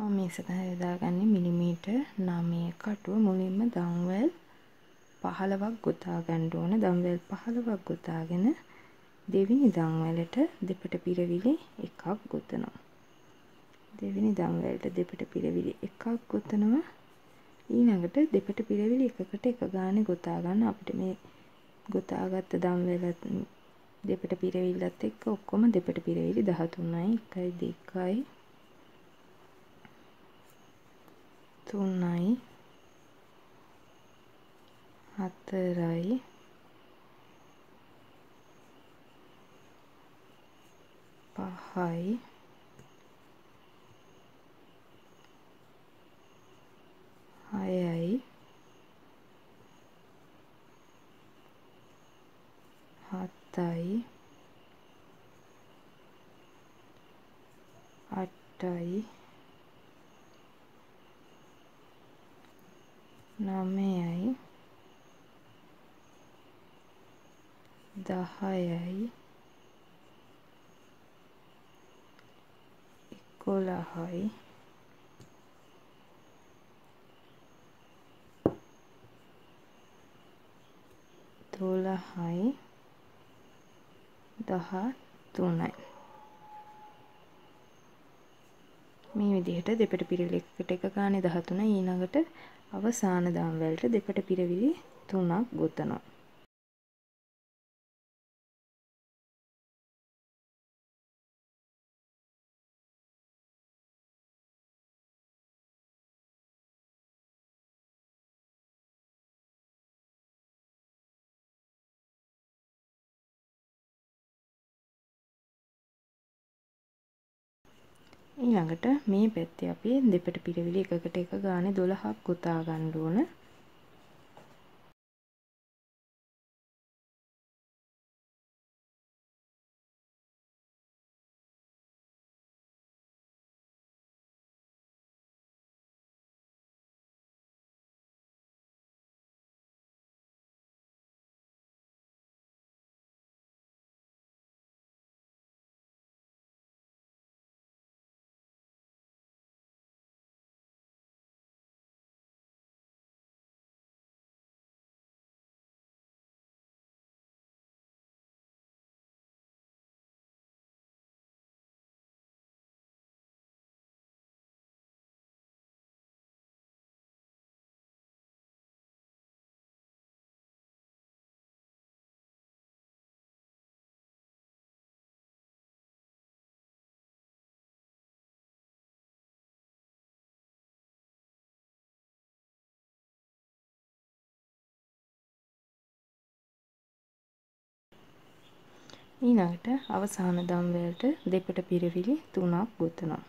මම මේ සඳහා යොදාගන්නේ මිලිමීටර් 9 කටුව මුලින්ම දම්වැල් 15ක් ගොතා ගන්න ඕන. දම්වැල් 15ක් ගොතාගෙන දෙවෙනි දම්වැලට දෙපට පිරවිලි එකක් ගොතනවා. දෙවෙනි දම්වැලට දෙපට පිරවිලි එකක් ගොතනවා. ඊළඟට දෙපට පිරවිලි එකකට එක ගානේ ගොතා ගන්න අපිට මේ ගොතාගත්ත දම්වැලත් දෙපට පිරවිල්ලත් එක්ක ඔක්කොම දෙපට පිරවිලි 13යි 1යි 2යි 3යි 4යි 5යි 6යි 7යි 8යි 9යි 10යි 11යි 12යි 13යි මේ විදිහට දෙපට පිරවිලි එකට එක ගානේ 13 ඊළඟට අවසාන දම්වැලට දෙපට පිරවිලි 3ක් ගොතනවා. ඊළඟට මේ පැත්තේ අපි දෙපට පිරවිලි එකකට එක ගානේ 12ක් ගොතා ගන්න ඕන. ඊළඟට අවසාන දම්වැලට දෙපට පිරවිලි 3ක් ගොතනවා.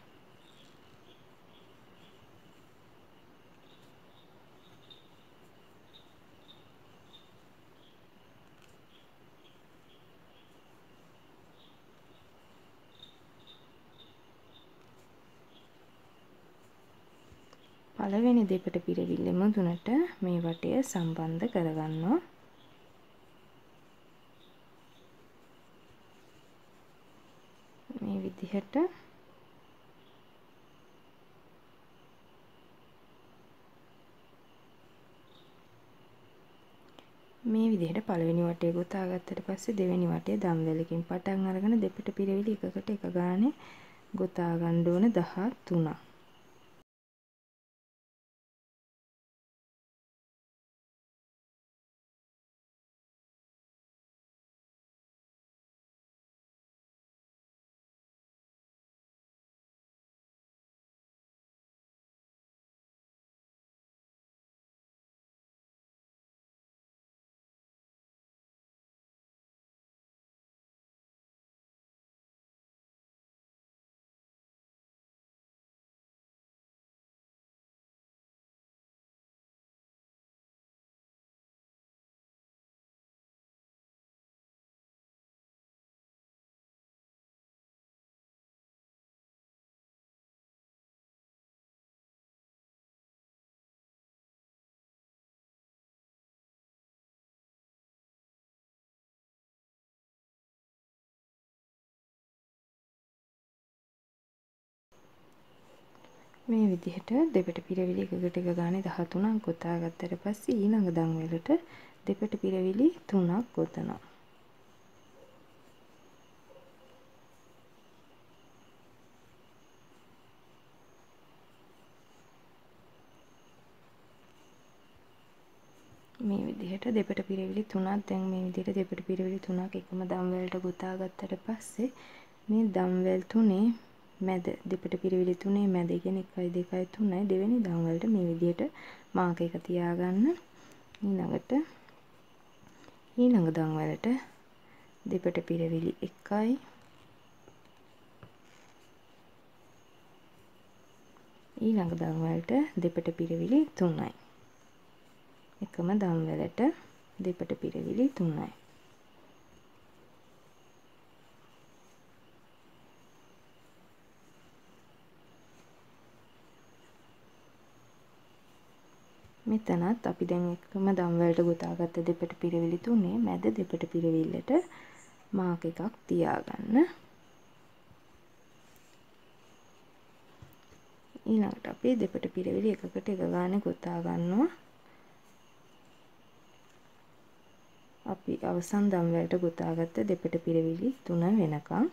පළවෙනි දෙපට පිරවිල්ල මුදුනට මේ වටය සම්බන්ධ කරගන්නවා. මේ විදිහට මේ විදිහට පළවෙනි වටේ ගොතා ගත්තට පස්සේ දෙවෙනි වටේ දම්වැලකින් පටන් අරගෙන දෙපිට පිරවිලි එකකට එක ගානේ ගොතා ගන්න ඕන 13. මේ විදිහට දෙපට පිරවිලි එකකට එක ගානේ 13ක් ගොතා ගත්තට පස්සේ ඊළඟ දම්වැලට දෙපට පිරවිලි 3ක් ගොතනවා. මේ විදිහට දෙපට පිරවිලි 3ක් දැන් මේ විදිහට දෙපට පිරවිලි 3ක් එකම දම්වැලට ගොතා ගත්තට පස්සේ මේ දම්වැල් තුනේ මැද දෙපට පිරවිලි තුනේ මැද කියන්නේ 1 2 3යි දෙවෙනි දම්වැලට මේ විදිහට මාක එක තියාගන්න. ඊළඟට ඊළඟ දම්වැලට දෙපට පිරවිලි 1යි ඊළඟ දම්වැලට දෙපට පිරවිලි 3යි එකම දම්වැලට දෙපට පිරවිලි 3යි. මෙතනත් අපි දැන් එකම දම්වැලට ගොතාගත්ත දෙපට පිරවිලි තුනේ මැද දෙපට පිරවිල්ලට මාක් එකක් තියාගන්න. ඊළඟට අපි දෙපට පිරවිලි එකකට එක ගානේ ගොතා ගන්නවා. අපි අවසන් දම්වැලට ගොතාගත්ත දෙපට පිරවිලි තුන වෙනකම්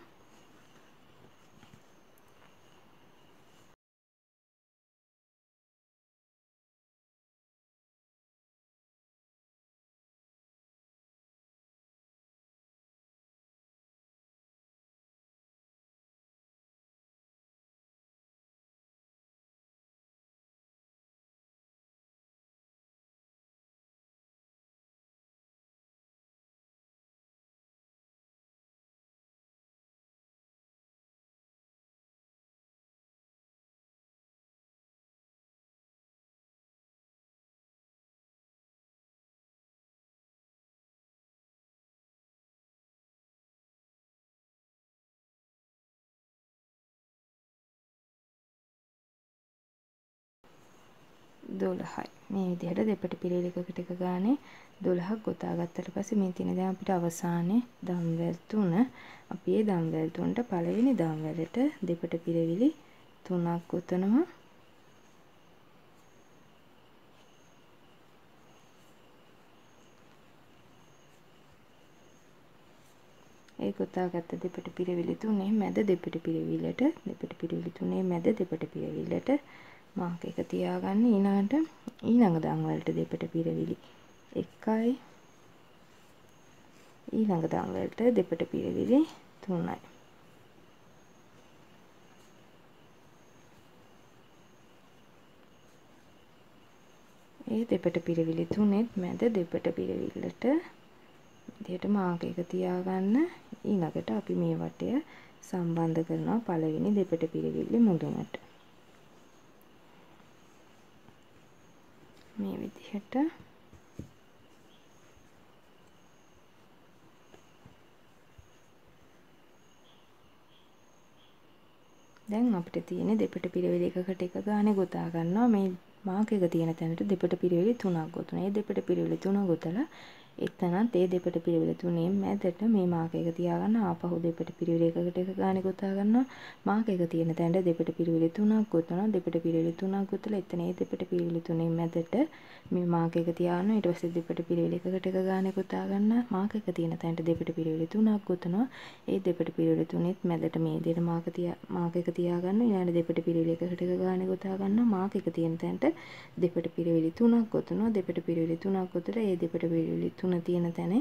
දොළහයි. මේ විදිහට දෙපට පිරවිලි එකකට එක ගානේ 12ක් ගොතා ගත්තට පස්සේ මේ තියෙන දැන් අපිට අවසානයේ දම්වැල් තුන. අපි ඒ දම්වැල් තුනට පළවෙනි දම්වැලට දෙපට පිරවිලි තුනක් ගොතනවා ඒ ගොතාගත්ත දෙපට පිරවිලි තුනේ මැද දෙපට පිරවිල්ලට දෙපට පිරවිලි තුනේ මැද දෙපට පිරවිල්ලට මාක් එක තියාගන්න ඊළඟට ඊළඟ දන් වලට දෙපට පිරවිලි. 1යි ඊළඟ දන් වලට දෙපට පිරවිලි 3යි ඒ දෙපට පිරවිලි තුනෙත් මැද දෙපට පිරවිල්ලට විදිහට මාක් එක තියාගන්න. ඊළඟට අපි මේ වටය සම්බන්ධ කරනවා පළවෙනි දෙපට පිරවිල්ල මුදුනට. මේ විදිහට දැන් අපිට තියෙන දෙපට පිරවිලි එකකට එක ගානේ ගොතා ගන්නවා මේ මාක් එක තියෙන තැනට දෙපට පිරවිලි තුනක් ගොතනවා. ඒ දෙපට පිරවිලි තුන ගොතලා එතනත් ඒ දෙපට පිරවිලි තුනේ මැදට මේ මාක එක තියාගන්න ආපහු දෙපට පිරවිලි එකකට එක ගානේ ගොතා ගන්නවා මාක එක තියෙන තැනට දෙපට පිරවිලි තුනක් ගොතනවා දෙපට පිරවිලි තුනක් ගොතලා එතන ඒ දෙපට පිරවිලි තුනේ මැදට මේ මාක එක තියාගන්න ඊට පස්සේ දෙපට පිරවිලි එකකට එක ගානේ ගොතා ගන්න මාක එක තියෙන තැනට දෙපට පිරවිලි තුනක් ගොතනවා ඒ දෙපට පිරවිලි තුනෙත් මැදට මේ විදිහට මාක තියා මාක එක තියාගන්න ඊළඟ දෙපට පිරවිලි එකකට එක ගානේ ගොතා ගන්න මාක එක තියෙන තැනට දෙපට පිරවිලි තුනක් ගොතනවා දෙපට පිරවිලි තුනක් ගොතලා ඒ දෙපට පිරවිලි තුන තුන තියෙන තැන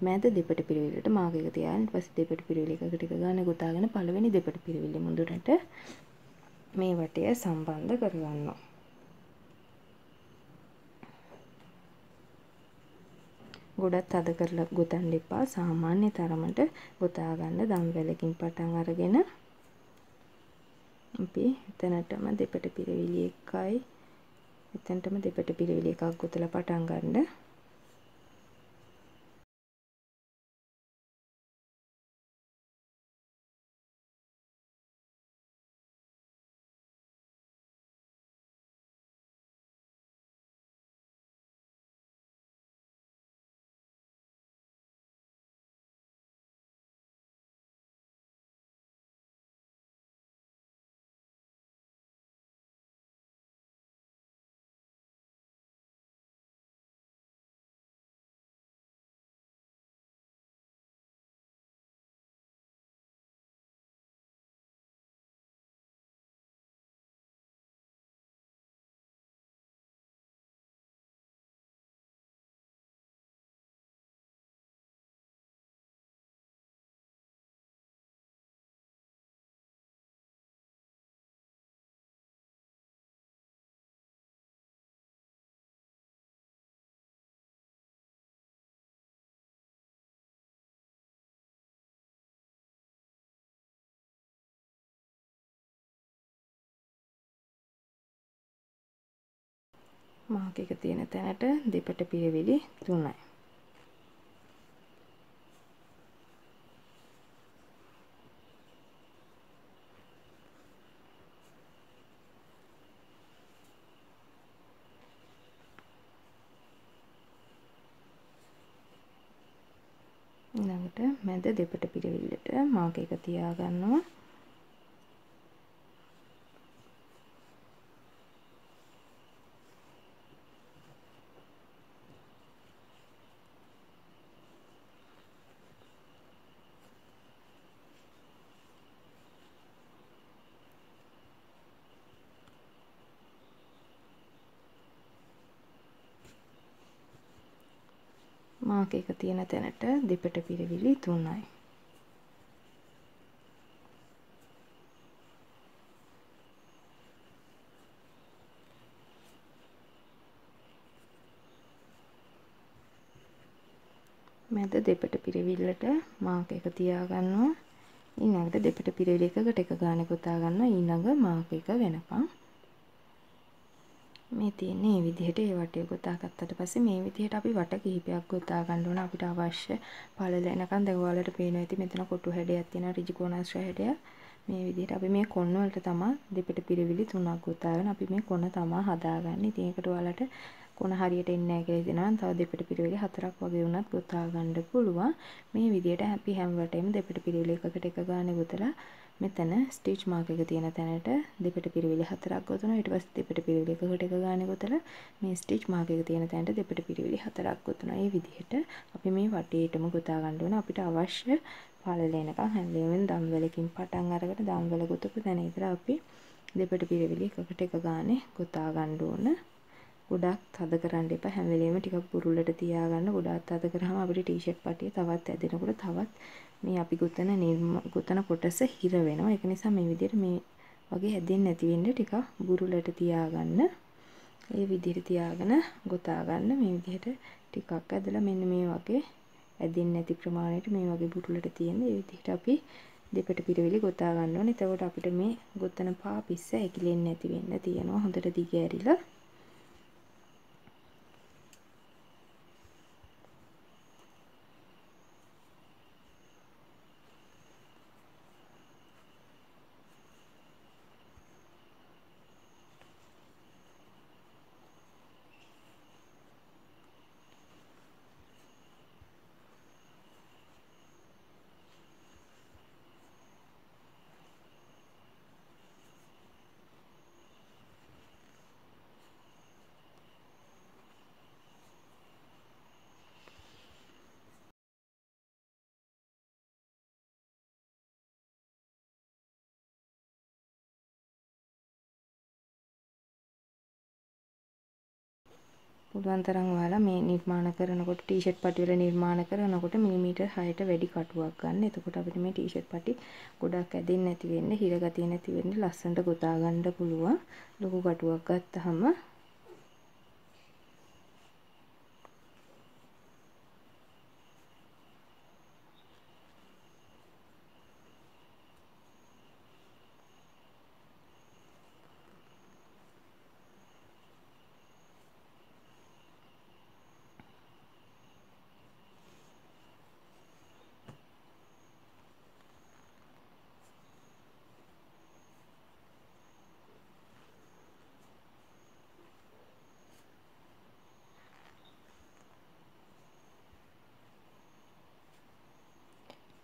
මැද දෙපට පිරවිල්ලට මාක් එක තියාගෙන ඊට පස්සේ දෙපට පිරවිලි එකකට එක ගාන ගොතාගෙන පළවෙනි දෙපට පිරවිල්ල මුදුනට මේ වටය සම්බන්ධ කරගන්නවා. ගොඩක් තද කරලා ගොතන්න එපා සාමාන්‍ය තරමට ගොතා ගන්න දම්වැලකින් පටන් අරගෙන අපි එතනටම දෙපට පිරවිලි එකයි එතනටම දෙපට පිරවිලි එකක් ගොතලා පටන් ගන්න මාක් එක තියෙන තැනට දෙපට පිරවිලි 3යි. ඊළඟට මැද දෙපට පිරවිල්ලට මාක එක තියා ගන්නවා මාක එක තියෙන තැනට දෙපට පිරවිලි 3යි. මැද දෙපට පිරවිල්ලට මාක එක තියා ගන්නවා. ඊළඟට දෙපට පිරවිලි එකකට එක ගානේ ගොතා ගන්නවා. ඊළඟ මාක එක වෙනකම් මේ තියෙන්නේ මේ විදිහට ඒ වටේ ගොතා ගත්තට පස්සේ මේ විදිහට අපි වට කිහිපයක් ගොතා ගන්න ඕන. අපිට අවශ්‍ය පළල එනකන් දැන් ඔයාලට පේනවා ඇති මෙතන කොටු හැඩයක් තියෙනවා ඍජු කෝණාශ්‍ර හැඩයක්. මේ විදිහට අපි මේ කොන වලට තමයි දෙපිට පිරවිලි තුනක් ගොතාගෙන අපි මේ කොන තමයි හදාගන්නේ. ඉතින් ඒකට ඔයාලට කොන හරියට එන්නේ නැහැ කියලා හිතනවා තව දෙපිට පිරවිලි හතරක් වගේ වුණත් ගොතා ගන්න පුළුවන්. මේ විදිහට අපි හැම වටේම දෙපිට පිරවිලි එකකට එක ගානේ ගොතලා මෙතන ස්ටිච් මාක් එක තියෙන තැනට දෙපට පිරවිලි හතරක් ගොතනවා ඊට පස්සේ දෙපට පිරවිලි එකකට එක ගානේ ගොතලා මේ ස්ටිච් මාක් එක තියෙන තැනට දෙපට පිරවිලි හතරක් ගොතනවා. මේ විදිහට අපි මේ වටේටම ගොතා ගන්න ඕන අපිට අවශ්‍ය පළල එනකම් හැම වෙලෙම දම්වැලකින් පටන් අරගෙන දම්වැල ගොතපු තැන ඉඳලා අපි දෙපට පිරවිලි එකකට එක ගානේ ගොතා ගන්න ඕන. ගොඩක් තද කරන්න එපා හැම වෙලෙම ටිකක් බුරුල්ලට තියාගන්න ගොඩක් තද කරාම අපිට ටී-ෂර්ට් පටිය තවත් ඇදෙනකොට තවත් මේ අපි ගොතන ගොතන කොටස හිර වෙනවා. ඒක නිසා මේ විදිහට මේ වගේ හැදෙන්නේ නැති වෙන්න ටිකක් බුරුලට තියාගන්න. ඒ විදිහට තියාගෙන ගොතා ගන්න මේ විදිහට ටිකක් ඇදලා මෙන්න මේ වගේ ඇදෙන්නේ නැති ප්‍රමාණයට මේ වගේ බුරුලට තියෙන. ඒ විදිහට අපි දෙපට පිරවිලි ගොතා ගන්න ඕනේ. එතකොට අපිට මේ ගොතන පා පිස්ස ඇකිලෙන්නේ නැති වෙන්න තියෙනවා. හොඳට දිග ඇරිලා පුළුවන් තරම් ඔයාලා මේ නිර්මාණ කරනකොට ටී-ෂර්ට් පටි වල නිර්මාණ කරනකොට මිලිමීටර් 6ට වැඩි කටුවක් ගන්න. එතකොට අපිට මේ ටී-ෂර්ට් පටි ගොඩක් ඇදෙන්නේ නැති වෙන්න, හිරගතිය නැති වෙන්න ලස්සනට ගොතා ගන්න පුළුවන්. ලොකු කටුවක් ගත්තාම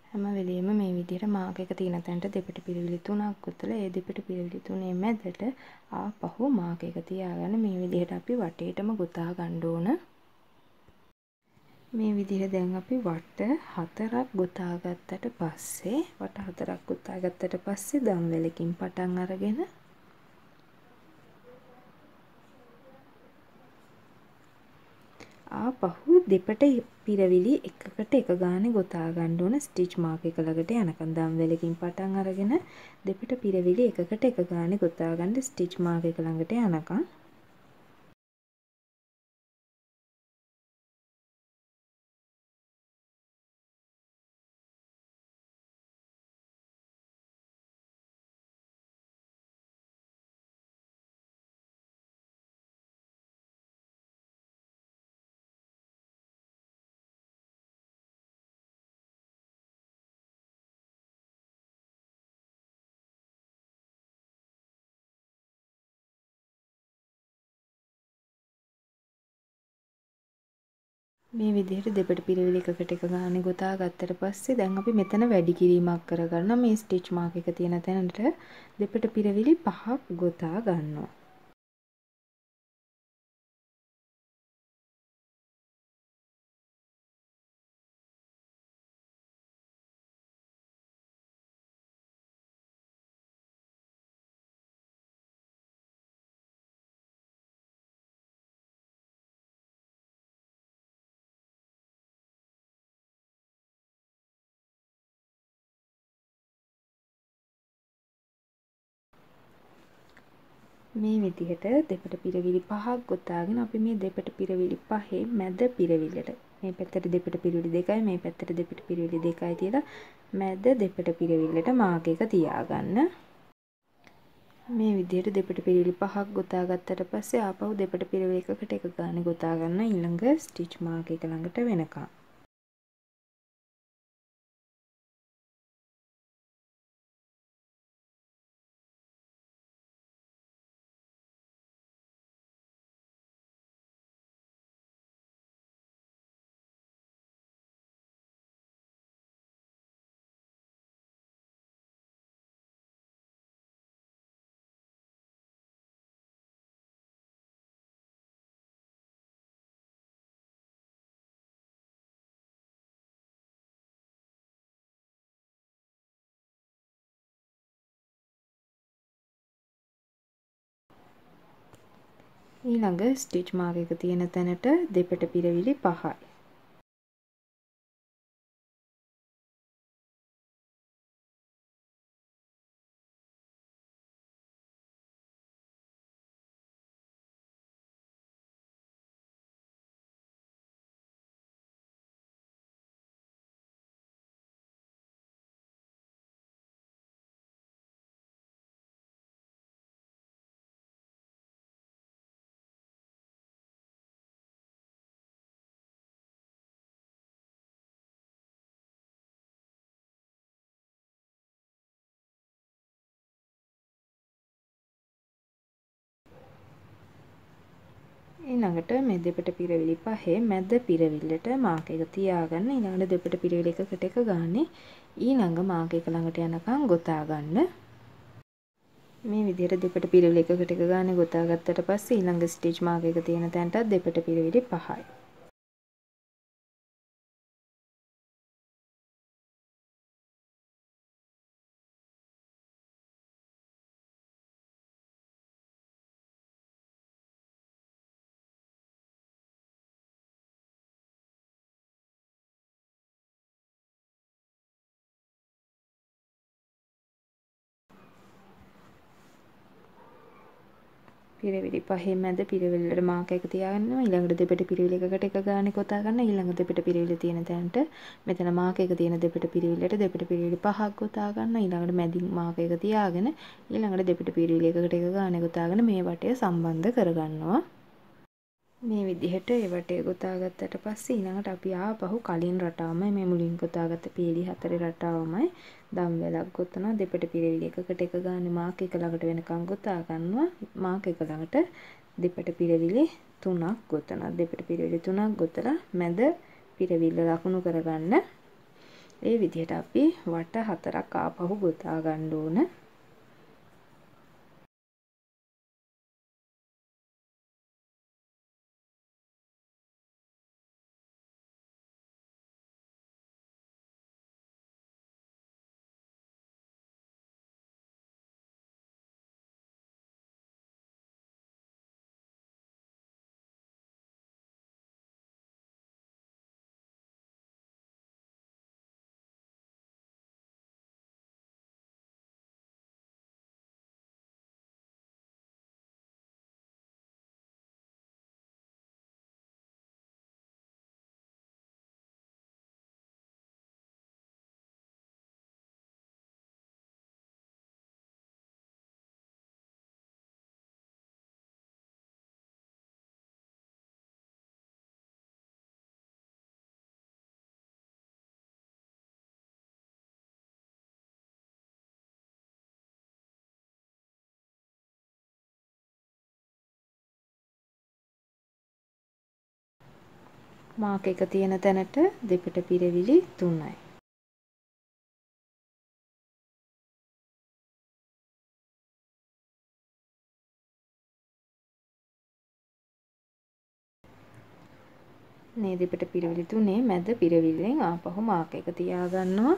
හැම වෙලෙම මේ විදිහට මාක් එක තියෙන තැනට දෙපිට පිරවිලි තුනක් ගොතලා ඒ දෙපිට පිරවිලි තුනේ මැදට ආපහු මාක් එක තියාගන්න මේ විදිහට අපි වටේටම ගොතා ගන්න ඕන. මේ විදිහට දැන් අපි වට හතරක් ගොතා ගත්තට පස්සේ වට හතරක් ගොතා ගත්තට පස්සේ දම්වැලකින් පටන් අරගෙන ආපහු දෙපට පිරවිලි එකකට එක ගානේ ගොතා ගන්න ඕන. ස්ටිච් මාක් එක ළඟට යනකම් දම්වැලකින් පටන් අරගෙන දෙපට පිරවිලි එකකට එක ගානේ ගොතා ගන්න. ස්ටිච් මාක් එක ළඟට යනකම් මේ විදිහට දෙපට පිරවිලි එකකට එක ගානේ ගොතා ගත්තට පස්සේ දැන් අපි මෙතන වැඩි කිරීමක් කරගන්නවා. මේ ස්ටිච් මාක් එක තියෙන තැනට දෙපට පිරවිලි පහක් ගොතා ගන්නවා. මේ විදිහට දෙපට පිරවිලි පහක් ගොතාගෙන අපි මේ දෙපට පිරවිලි පහේ මැද පිරවිල්ලට. මේ පැත්තට දෙපට පිරවිලි දෙකයි මේ පැත්තට දෙපට පිරවිලි දෙකයි තියලා මැද දෙපට පිරවිල්ලට මාක් එක තියාගන්න. මේ විදිහට දෙපට පිරවිලි පහක් ගොතා ගත්තට පස්සේ ආපහු දෙපට පිරවිලි එකකට එක ගානේ ගොතා ගන්න ඊළඟ ස්ටිච් මාක් එක ළඟට වෙනකම්. ඊළඟ ස්ටිච් මාක් එක තියෙන තැනට දෙපට පිරවිලි 5යි. ඊළඟට මේ දෙපට පිරවිලි පහේ මැද පිරවිල්ලට මාක් එක තියාගන්න. ඊළඟට දෙපට පිරවිලි එකකට එක ගානේ ඊළඟ මාක් එක ළඟට යනකම් ගොතා ගන්න. මේ විදිහට දෙපට පිරවිලි එකකට එක ගානේ ගොතා ගත්තට පස්සේ ඊළඟ ස්ටිච් මාක් එක තියෙන තැනටත් දෙපට පිරවිලි 5යි පිරවිලි පහේ මැද පිරවිල්ලට මාක් එක තියාගන්නවා. ඊළඟට දෙපට පිරවිලි එකකට එක ගානේ කොටා ගන්න ඊළඟ දෙපට පිරවිලි තියෙන තැනට මෙතන මාක් එක තියෙන දෙපට පිරවිල්ලට දෙපට පිරවිලි පහක් ගොතා ගන්න ඊළඟට මැදින් මාක් එක තියාගෙන ඊළඟට දෙපට පිරවිලි එකකට එක ගානේ ගොතාගෙන මේ වටය සම්බන්ධ කරගන්නවා. මේ විදිහට ඒ වටේ ගොතාගත්තට පස්සේ ඊළඟට අපි ආපහු කලින් රටාවමයි මේ මුලින් ගොතාගත්ත පීලි හතරේ රටාවමයි දම් වැලක් ගොතනවා. දෙපට පිරවිලි එකකට එක ගානේ මාක් එක ළඟට වෙනකන් ගොතා ගන්නවා. මාක් එක ළඟට දෙපට පිරවිලි තුනක් ගොතනවා. දෙපට පිරවිලි තුනක් ගොතලා මැද පිරවිල්ල ලකුණු කරගන්න. ඒ විදිහට අපි වට හතරක් ආපහු ගොතා ගන්න ඕන. මාක් එක තියෙන තැනට දෙපිට පිරවිලි 3යි. මේ දෙපිට පිරවිලි තුනේ මැද පිරවිල්ලෙන් ආපහු මාක් එක තියාගන්නවා.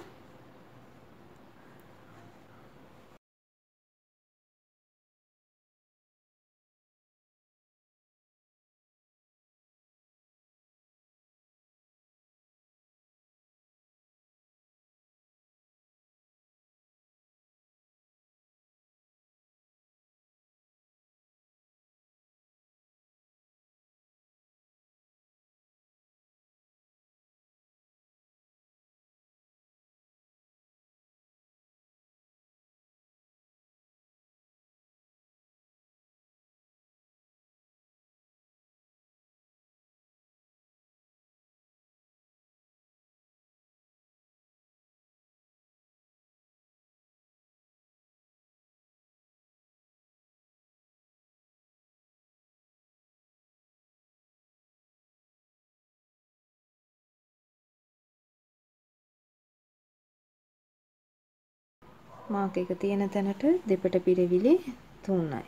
මාක් එක තියෙන තැනට දෙපට පිරවිලි 3යි.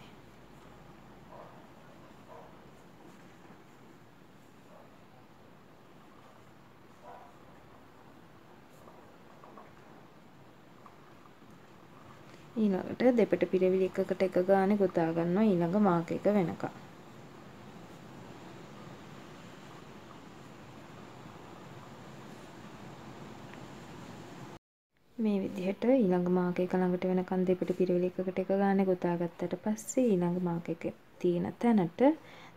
ඊළඟට දෙපට පිරවිලි එකකට එක ගානේ ගොතා ගන්නවා ඊළඟ මාක් එක වෙනකම්. මේ විදිහට ඊළඟ මාක එක ළඟට වෙනකන් දෙපිට පිරවිලි එකකට එක ගානේ ගොතා ගත්තට පස්සේ ඊළඟ මාක එක තියෙන තැනට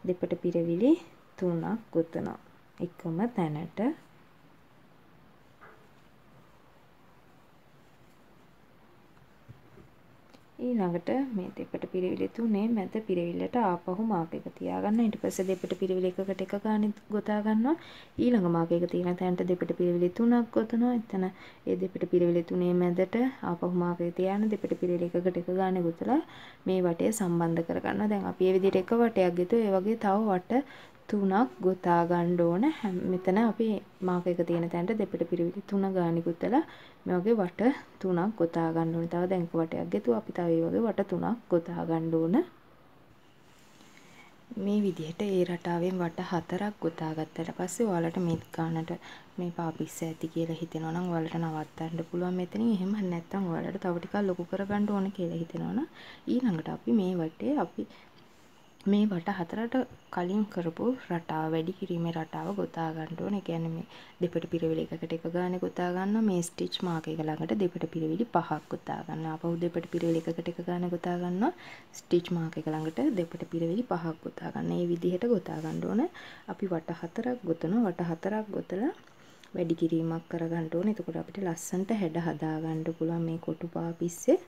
දෙපිට පිරවිලි තුනක් ගොතනවා. එකම තැනට ඊළඟට මේ දෙපට පිරවිලි තුනේ මැද පිරවිල්ලට ආපහු මාක් එක තියාගන්න. ඊට පස්සේ දෙපට පිරවිලි එකකට එක ගානේ ගොතා ගන්නවා. ඊළඟ මාක් එක තියෙන තැනට දෙපට පිරවිලි තුනක් ගොතනවා. එතන ඒ දෙපට පිරවිලි තුනේ මැදට ආපහු මාක් එක තියාගෙන දෙපට පිරවිලි එකකට එක ගානේ ගොතලා මේ වටය සම්බන්ධ කරගන්නවා. දැන් අපි මේ විදිහට එක වටයක් ගෙතුවා. ඒ වගේ තව වට තුනක් ගොතා ගන්න ඕන. මෙතන අපි මාක එක තියෙන තැනට දෙපිට පිරිවිලි තුන ගානි ගොතලා මේ වගේ වට තුනක් ගොතා ගන්න ඕනේ. තව දැන් වටයක් ගෙතුවා අපි තව මේ වගේ වට තුනක් ගොතා ගන්න ඕන. මේ විදිහට ඒ රටාවෙන් වට හතරක් ගොතා ගත්තට පස්සේ ඔයාලට මේ ගානට මේ පාපිස්ස ඇති කියලා හිතෙනවා නම් ඔයාලට නවත්තන්න පුළුවන් මෙතනින්. එහෙම නැත්නම් ඔයාලට තව ටිකක් ලොකු කරගන්න ඕන කියලා හිතෙනවා නම් ඊළඟට අපි මේ වටේ අපි මේ වට හතරට කලින් කරපු රටාව වැඩි කිරීමේ රටාව ගොතා ගන්න ඕනේ. ඒ කියන්නේ මේ දෙපට පිරවිලි එකකට එක ගානේ ගොතා ගන්නවා. මේ ස්ටිච් මාක් එක ළඟට දෙපට පිරවිලි පහක් ගොතා ගන්නවා. ආපහු දෙපට පිරවිලි එකකට එක ගානේ ගොතා ගන්නවා. ස්ටිච් මාක් එක ළඟට දෙපට පිරවිලි පහක් ගොතා ගන්න. මේ විදිහට ගොතා ගන්න ඕන. අපි වට හතරක් ගොතනවා. වට හතරක් ගොතලා වැඩි කිරීමක් කරගන්න ඕනේ. එතකොට අපිට ලස්සන්ට හැඩ හදා ගන්න පුළුවන් මේ කොටු පාපිස්සේ.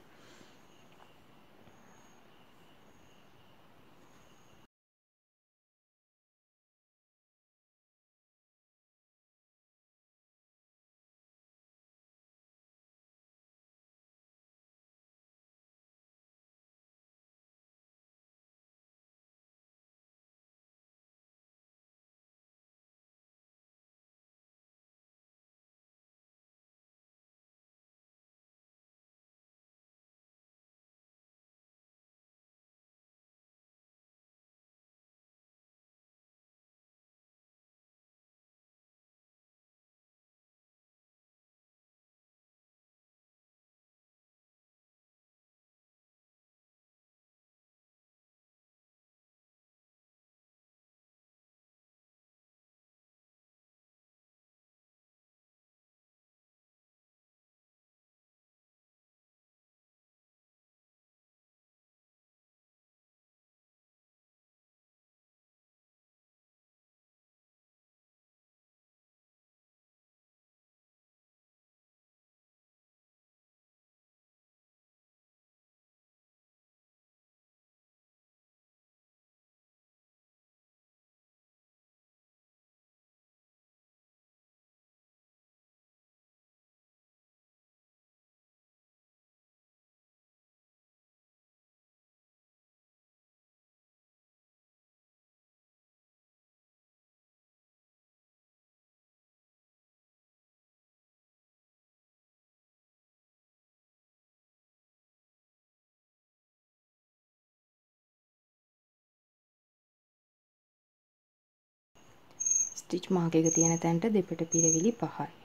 ස්ටිච් මාක් එක තියෙන තැනට දෙපට පිරවිලි 5යි.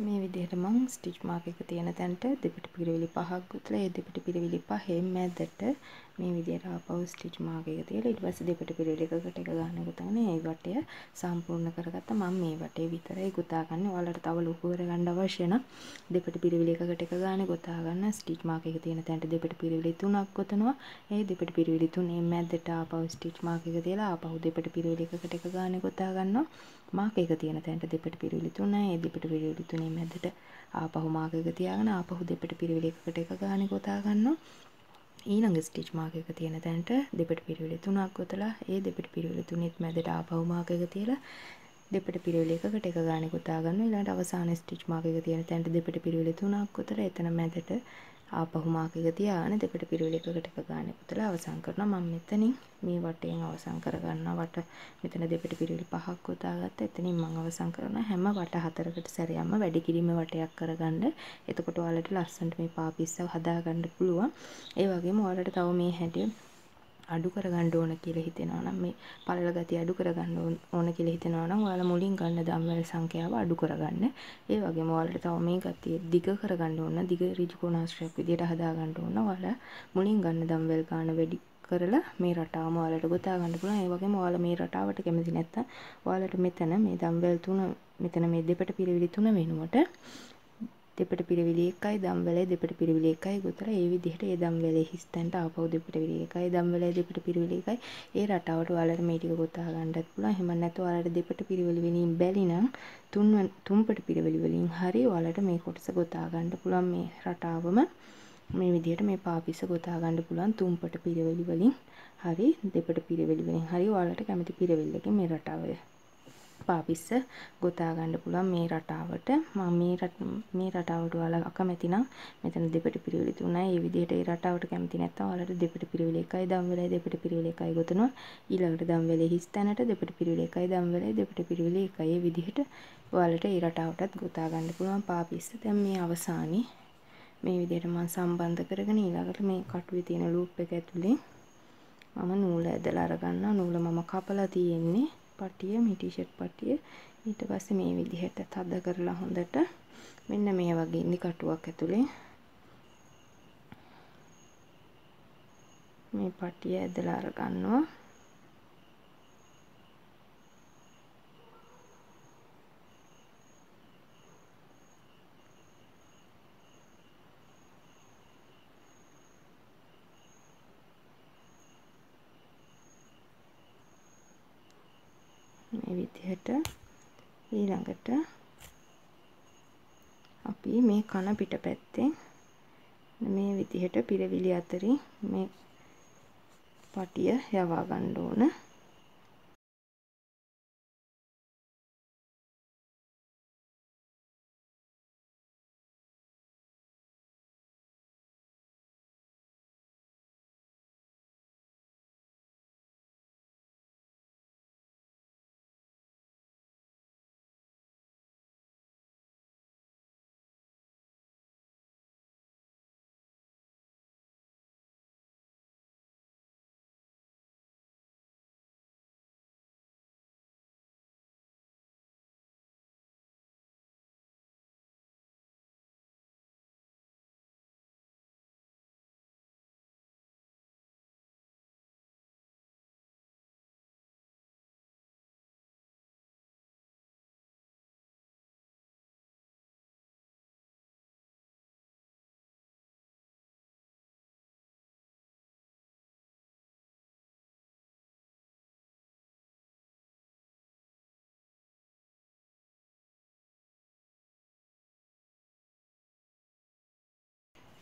මේ විදිහට මං ස්ටිච් මාක් එක තියෙන තැනට දෙපිට පිරවිලි පහක් ගොතලා ඒ දෙපිට පිරවිලි පහෙන් මැදට මේ විදිහට ආපහු ස්ටිච් මාක් එක තියලා ඊට පස්සේ දෙපිට පිරවිලි එකකට එක ගන්න ගොතගෙන ඒ වටය සම්පූර්ණ කරගත්තා මම මේ වටේ විතරයි ගොතා ගන්න. ඔයාලට තව ලොකු කරගන්න අවශ්‍ය නම් දෙපිට පිරවිලි එකකට එක ගන්න ගොතා ගන්න ස්ටිච් මාක් එක තියෙන තැනට දෙපිට පිරවිලි තුනක් ගොතනවා. ඒ දෙපිට පිරවිලි තුනේ මැදට ආපහු ස්ටිච් මාක් එක තියලා ආපහු දෙපිට පිරවිලි එකකට එක ගන්න ගොතා ගන්නවා. මාක් එක තියෙන තැනට දෙපිට පිරවිලි තුනයි ඒ දෙපිට පිරවිලි තුනේ මේ මැදට ආපහු මාක් එක තියාගෙන ආපහු දෙපට පිරිවිලි එකකට එක ගානේ ගොතා ගන්නවා ඊළඟ ස්ටිච් මාක් එක තියෙන තැනට දෙපට පිරිවිලි තුනක් ගොතලා ඒ දෙපට පිරිවිලි තුනෙත් මැදට ආපහු මාක් එක තියලා දෙපට පිරිවිලි එකකට එක ගානේ ගොතා ගන්නවා ඊළඟට අවසාන ස්ටිච් මාක් එක තියෙන තැනට දෙපට පිරිවිලි තුනක් ගොතලා එතන මැදට ආපහු මාක් එක තියාගෙන දෙපට පිරවිලි එකකට එක ගානේ පුතලා අවසන් කරනවා. මම මෙතනින් මේ වටයෙන් අවසන් කරගන්නවා. වට මෙතන දෙපට පිරවිලි පහක් ගොතාගත්තා එතනින් මම අවසන් කරනවා. හැම වට හතරකට සැරයක්ම වැඩි කිරීම වටයක් කරගන්න. එතකොට ඔයාලට ලස්සනට මේ පාපිස්සව හදාගන්න පුළුවන්. ඒ වගේම ඔයාලට තව මේ හැටි අඩු කරගන්න ඕන කියලා හිතෙනවා නම් මේ පළල ගතිය අඩු කරගන්න ඕන කියලා හිතෙනවා නම් ඔයාලා මුලින් ගන්න දම්වැල් සංඛ්‍යාව අඩු කරගන්න. ඒ වගේම ඔයාලට තව මේ ගතිය දිග කරගන්න ඕන දිග ඍජු කොනාශ්‍රයක් විදියට හදාගන්න ඕන. ඔයාලා මුලින් ගන්න දම්වැල් ගන්න වැඩි කරලා මේ රටාවම ඔයාලට ගොතා ගන්න පුළුවන්. ඒ වගේම ඔයාලා මේ රටාවට කැමති නැත්නම් ඔයාලට මෙතන මේ දම්බෙල් තුන මෙතන මේ දෙපට පිරවිලි තුන වෙනුවට දෙපට පිරවිලි එකයි දම්වැලේ දෙපට පිරවිලි එකයි. ගොතලා ඒ විදිහට ඒ දම්වැලේ හිස් තැනට ආපහු දෙපට පිරවිලි එකයි දම්වැලේ දෙපට පිරවිලි එකයි. ඒ රටාවට ඔයාලට මේ ටික ගොතා ගන්නත් පුළුවන්. එහෙම නැත්නම් ඔයාලට දෙපට පිරවිලි වලින් බැරි නම් තුන් තුන්පට පිරවිලි වලින් හරි ඔයාලට මේ කොටස ගොතා ගන්න පුළුවන්. මේ රටාවම මේ විදිහට මේ පාපිස්ස ගොතා ගන්න පුළුවන්. තුන්පට පිරවිලි වලින් හරි දෙපට පිරවිලි වලින් හරි ඔයාලට කැමති පිරවිල්ලකින් මේ රටාව පාපිස්ස ගොතා ගන්න පුළුවන් මේ රටාවට. මම මේ මේ රටාවට ඔයාලා අකමැති නම් මෙතන දෙපිට පිරිවිලි තුනයි. ඒ විදිහට ඒ රටාවට කැමති නැත්නම් ඔයාලට දෙපිට පිරිවිලි එකයි දම් වෙලයි දෙපිට පිරිවිලි එකයි ගොතනවා. ඊළඟට දම් වෙලේ හිස් තැනට දෙපිට පිරිවිලි එකයි දම් වෙලයි දෙපිට පිරිවිලි එකයි. ඒ විදිහට ඔයාලට ඒ රටාවටත් ගොතා ගන්න පුළුවන් පාපිස්ස. දැන් මේ අවසානයේ මේ විදිහට මම සම්බන්ධ කරගෙන ඊළඟට මේ කටුවේ තියෙන ලූප් එක ඇතුලේ මම නූල ඇදලා අරගන්නවා. නූල මම කපලා තියෙන්නේ. පටිය මේ ටී-ෂර්ට් පටිය ඊට පස්සේ මේ විදිහට තද කරලා හොඳට මෙන්න මේ වගේ ඉඳි කටුවක් ඇතුලේ. මේ පටිය ඇදලා අරගන්නවා. මේ විදිහට ඊළඟට අපි මේ කන පිටපැත්තෙන් මේ විදිහට පිරවිලි අතරින් මේ පටිය යවා ගන්න ඕන.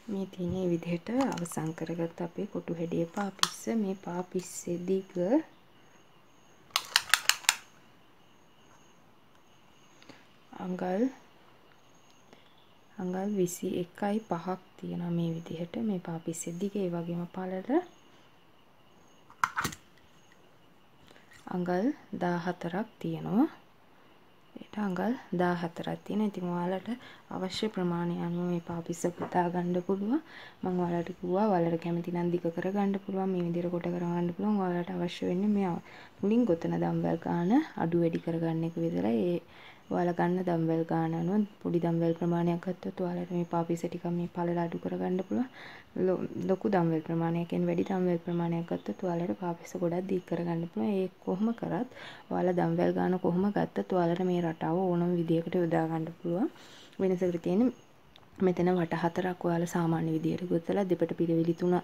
මේ තියෙන විදිහට අවසන් කරගත්ත අපේ කොටු හැඩයේ පාපිස්ස මේ පාපිස්සේ දිග. අඟල් අඟල් 21යි 5ක් තියෙනවා මේ විදිහට මේ පාපිස්සේ දිග ඒ වගේම පළල. අඟල් 14ක් තියෙනවා. ඒට අඟල් 14ක් තියෙන. ඉතින් ඔයාලට අවශ්‍ය ප්‍රමාණය අනුව මේ පාපිස්ස පුතා ගන්න පුළුවන්. මම ඔයාලට කිව්වා ඔයාලට කැමති නම් දිග කරගන්න පුළුවන්. මේ විදිහට කොට කරගන්න පුළුවන්. ඔයාලට අවශ්‍ය වෙන්නේ මේ මුලින් ගොතන දම්බල් ගන්න අඩු වැඩි කරගන්න එක විතරයි. ඒ ඔයාලා ගන්න දම්වැල් ගාන අනුව පොඩි දම්වැල් ප්‍රමාණයක් ගත්තොත් ඔයාලට මේ පාපිස ටිකක් මේ පළල අඩු කරගන්න පුළුවන්. ලොකු දම්වැල් ප්‍රමාණයක් කියන්නේ වැඩි දම්වැල් ප්‍රමාණයක් ගත්තොත් ඔයාලට පාපිස ගොඩක් දික් කරගන්න පුළුවන්. ඒ කොහොම කරත් ඔයාලා දම්වැල් ගාන කොහොම ගත්තත් ඔයාලට මේ රටාව ඕනම විදියකට යොදා ගන්න පුළුවන්. වෙනසකට තියෙන්නේ මෙතන වට හතරක් ඔයාලා සාමාන්‍ය විදියට ගොතලා දෙපට පිරවිලි තුන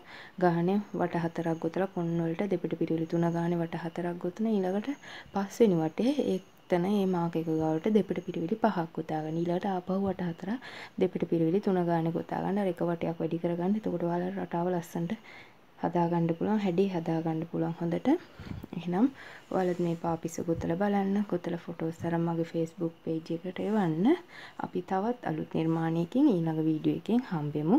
ගානේ වට හතරක් ගොතලා කොන් වලට දෙපට පිරවිලි තුන ගානේ වට හතරක් ගොතන ඊළඟට පස්වෙනි වටේ ඒ එතන ඒ මාක එක ගාවට දෙපිට පිරිවිලි පහක් ගොතාගන්න. ඊළඟට ආපහු වට හතරක් දෙපිට පිරිවිලි තුන ගානේ ගොතාගන්න. අර එක වටයක් වැඩි කරගන්න. එතකොට ඔයාලට රටාව ලස්සනට හදාගන්න පුළුවන්. හැඩේ හදාගන්න පුළුවන් හොඳට. එහෙනම් ඔයාලත් මේ පාපිස ගොතලා බලන්න. ගොතලා ෆොටෝස් අරන් මගේ Facebook page එකට එවන්න. අපි තවත් අලුත් නිර්මාණයකින් ඊළඟ වීඩියෝ එකෙන් හම්බෙමු.